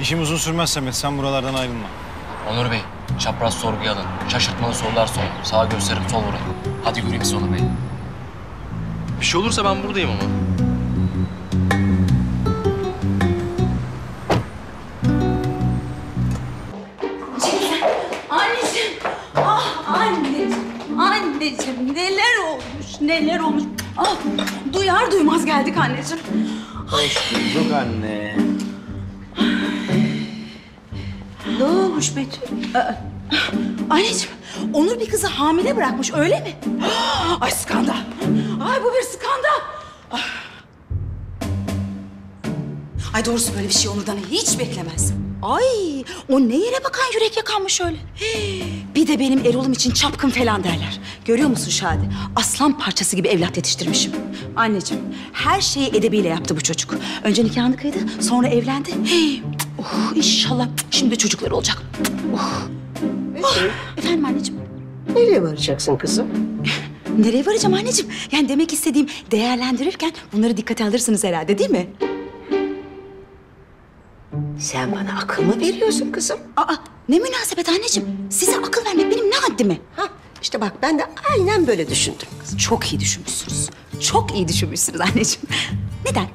İşim uzun sürmez Samet. Sen buralardan ayrılma. Onur Bey, çapraz sorguya alın. Şaşırtmalı sorular sorun. Sağ gösterim, sol vurun. Hadi göreyim sizi Onur Bey. Bir şey olursa ben buradayım ama. Anneciğim, ah anneciğim, anneciğim neler olmuş, neler olmuş. Ah, duyar duymaz geldik anneciğim. Bulduk anne. Ne olmuş Betül? Anneciğim, Onur bir kızı hamile bırakmış öyle mi? Ay skandal. Ay bu bir skandal. Ah. Ay doğrusu böyle bir şey Onur'dan hiç beklemezdim. Ay o ne yere bakan yürek yakanmış öyle. Bir de benim Erol'um için çapkın falan derler. Görüyor musun Şadi? Aslan parçası gibi evlat yetiştirmişim. Anneciğim her şeyi edebiyle yaptı bu çocuk. Önce nikahını kıydı sonra evlendi. Hii, Oh, inşallah şimdi çocuklar olacak. Oh. Oh, Efendim anneciğim? Nereye varacaksın kızım? Nereye varacağım anneciğim? Yani demek istediğim değerlendirirken bunları dikkate alırsınız herhalde değil mi? Sen bana akıl mı veriyorsun kızım? Aa ne münasebet anneciğim? Size akıl vermek benim ne haddime? Ha, işte bak ben de aynen böyle düşündüm. Çok iyi düşünmüşsünüz. Çok iyi düşünmüşsünüz anneciğim. Neden?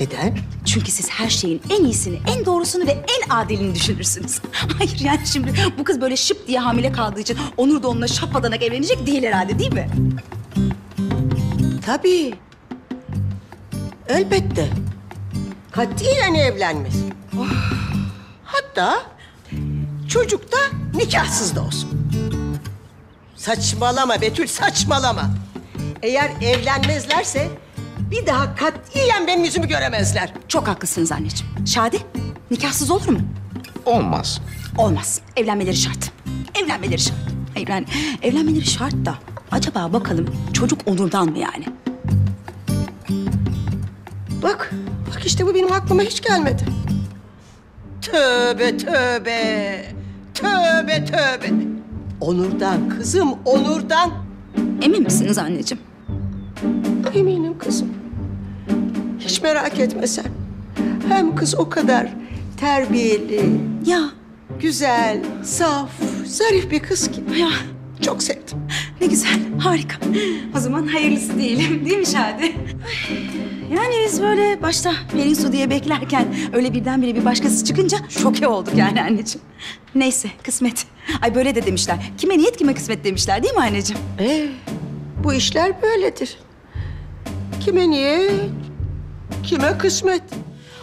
Neden? Çünkü siz her şeyin en iyisini, en doğrusunu ve en adilini düşünürsünüz. Hayır yani şimdi bu kız böyle şıp diye hamile kaldığı için Onur da onunla şapadanak evlenecek değil herhalde değil mi? Tabii. Elbette. Katiyen evlenmez. Hatta çocuk da nikahsız da olsun. Saçmalama Betül, saçmalama. Eğer evlenmezlerse bir daha katiyen benim yüzümü göremezler. Çok haklısınız anneciğim. Şadi, nikahsız olur mu? Olmaz. Olmaz. Evlenmeleri şart. Evlenmeleri şart. Hayır yani evlenmeleri şart da acaba bakalım çocuk Onur'dan mı yani? Bak, bak işte bu benim aklıma hiç gelmedi. Tövbe tövbe. Tövbe tövbe. Onur'dan kızım, Onur'dan. Emin misiniz anneciğim? Eminim kızım. Merak etme sen. Hem kız o kadar terbiyeli, Ya, güzel, saf, zarif bir kız ki. ya Çok sevdim. ne güzel, harika. O zaman hayırlısı diyelim değil mi Şadi? Yani biz böyle başta Pelin Su diye beklerken öyle birdenbire bir başkası çıkınca şoke olduk yani anneciğim. Neyse kısmet. Ay böyle de demişler. Kime niyet kime kısmet demişler değil mi anneciğim? Ee, bu işler böyledir. Kime niyet, kime kısmet.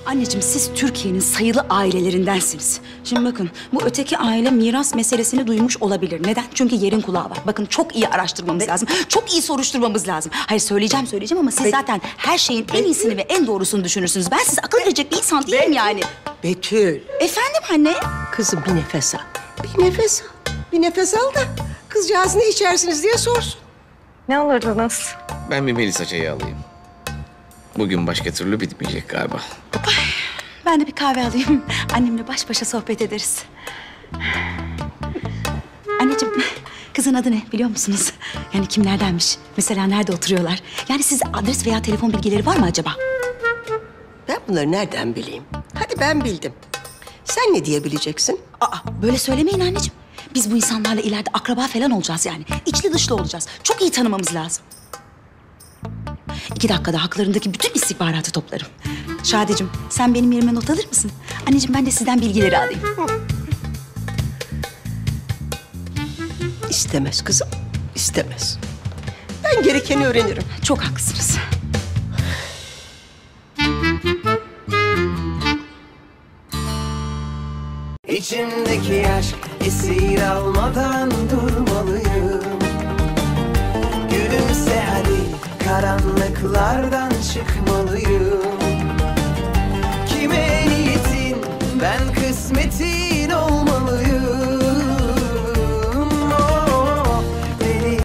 Anneciğim siz Türkiye'nin sayılı ailelerindensiniz. Şimdi bakın bu öteki aile miras meselesini duymuş olabilir. Neden? Çünkü yerin kulağı var. Bakın çok iyi araştırmamız lazım. Çok iyi soruşturmamız lazım. Hayır söyleyeceğim söyleyeceğim ama siz zaten her şeyin en iyisini ve en doğrusunu düşünürsünüz. Ben size akıl verecek bir insan değilim yani. Betül, Efendim anne? kızım bir nefes al. Bir nefes al. Bir nefes al da kızcağız ne içersiniz diye sorsun. Ne alırdınız? Ben bir Melisa çayı alayım. Bugün başka türlü bitmeyecek galiba. Ben de bir kahve alayım. Annemle baş başa sohbet ederiz. Anneciğim, kızın adı ne biliyor musunuz? Yani kimlerdenmiş? Mesela nerede oturuyorlar? Yani size adres veya telefon bilgileri var mı acaba? Ben bunları nereden bileyim? Hadi ben bildim. Sen ne diyebileceksin? Aa, böyle söylemeyin anneciğim. Biz bu insanlarla ileride akraba falan olacağız yani. İçli dışlı olacağız. Çok iyi tanımamız lazım. İki dakikada haklarındaki bütün istihbaratı toplarım. Şadeciğim, sen benim yerime not alır mısın? Anneciğim, ben de sizden bilgileri alayım. İstemez kızım, istemez. Ben gerekeni öğrenirim. Çok haklısınız. İçimdeki aşk esir almadan Come on.